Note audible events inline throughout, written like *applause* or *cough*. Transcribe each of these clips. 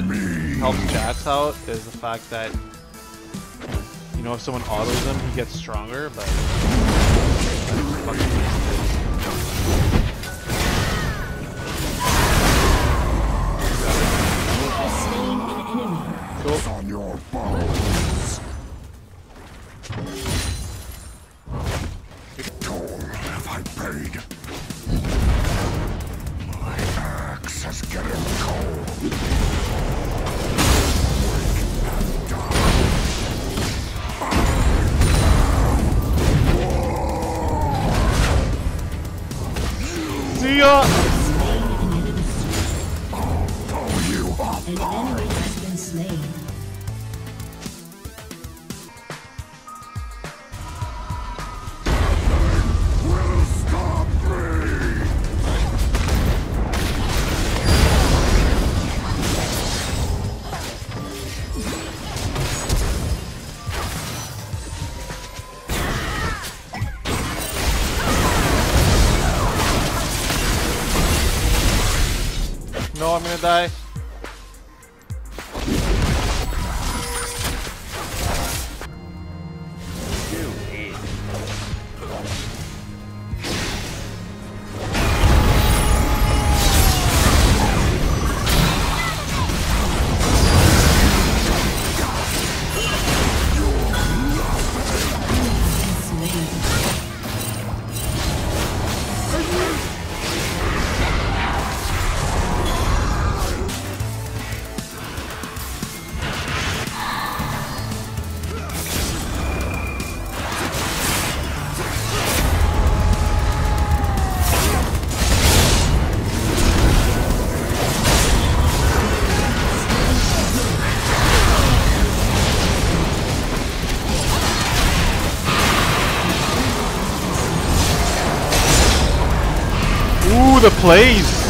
that helps Jax out is the fact that, you know, if someone autos him, he gets stronger, but Cool. On your phone. 拜。the plays.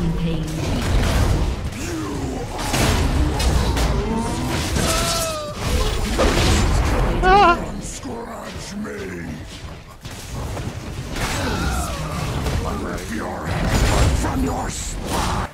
Rampage. scratch me. Rip your head from your spine.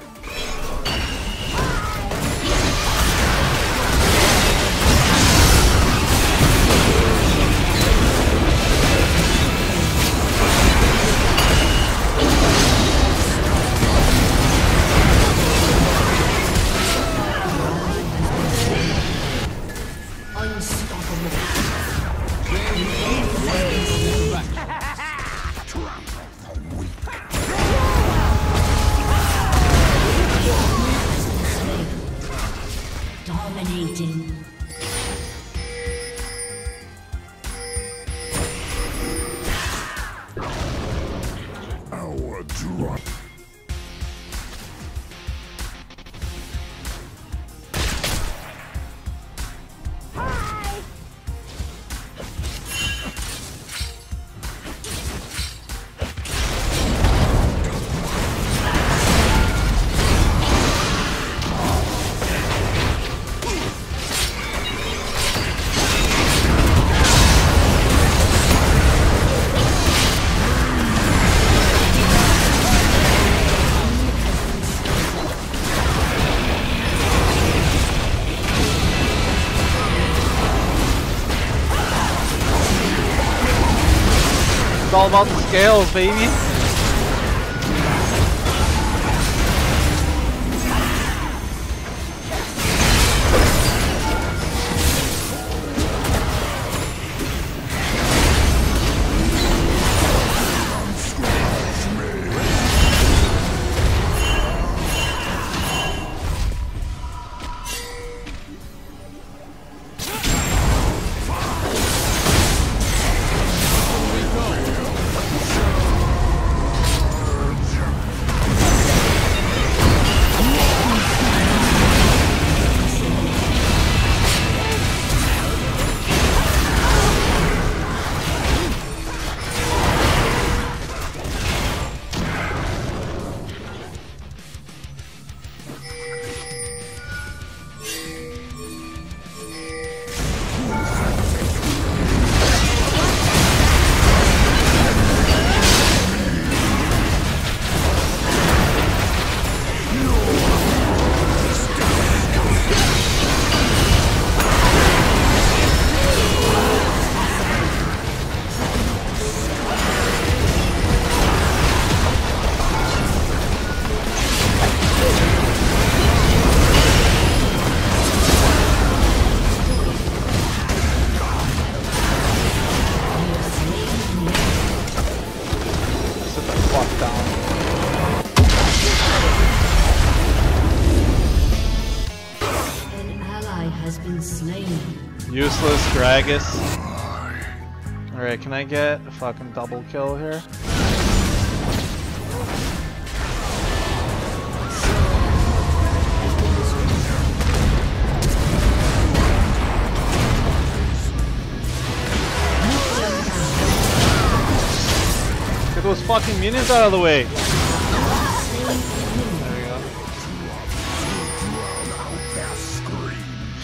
about scale, baby. Gragas. Alright, can I get a fucking double kill here? Get those fucking minions out of the way! There we go.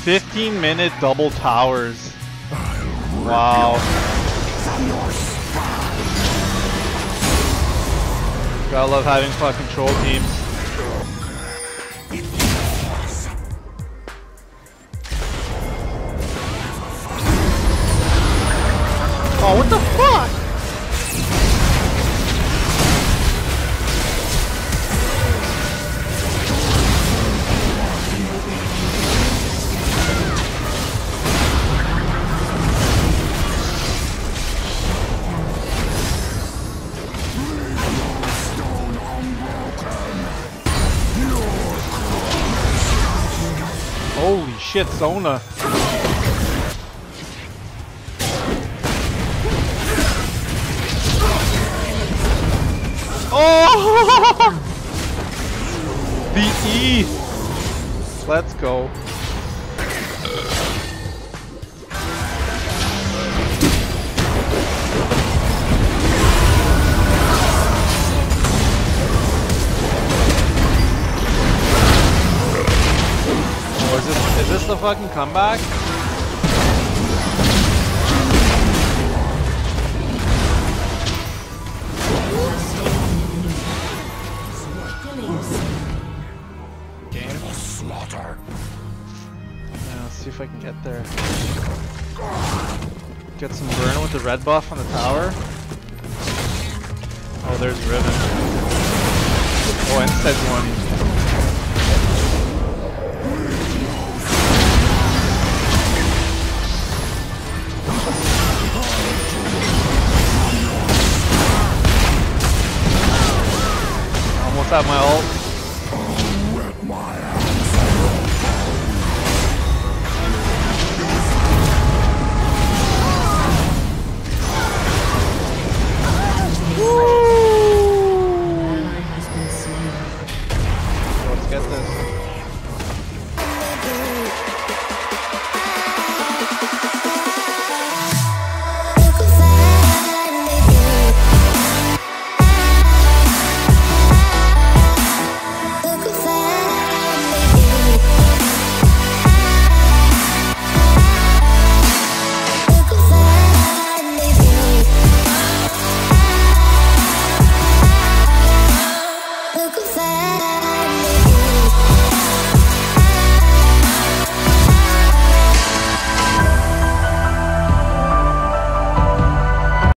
15 minute double towers. Wow. Gotta love having fucking troll teams. Shit, Sona. Oh! *laughs* The E! Let's go. Oh, is this is this the fucking comeback? Slaughter. Yeah, let's see if I can get there. Get some burn with the red buff on the tower. Oh, there's Riven. Oh, Instead's one. Almost my ult.